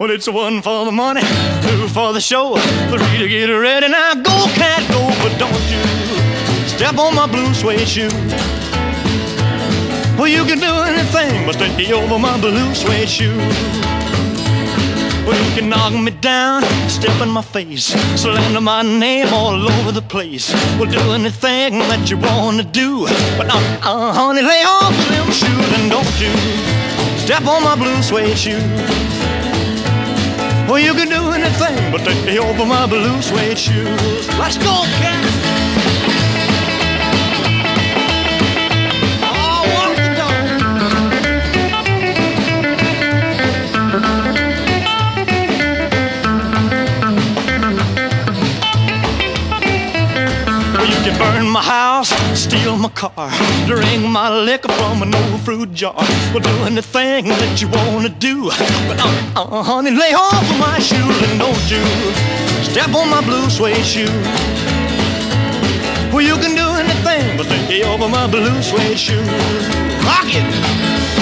Well, it's one for the money, two for the show, three to get ready. Now go, cat, go, but don't you step on my blue suede shoe. Well, you can do anything but stay over my blue suede shoe. Well, you can knock me down, step in my face, slander my name all over the place. Well, do anything that you wanna do, but uh, uh, honey, lay off them shoes and don't you step on my blue suede shoe. Well, you can do anything but take me over my blue suede shoes. Let's go, cat. Burn my house, steal my car, drink my liquor from an old fruit jar. Well, do anything that you wanna do. But uh, uh, honey, lay off of my shoes and don't you step on my blue suede shoe. Well, you can do anything but lay over my blue suede shoes. Rock it!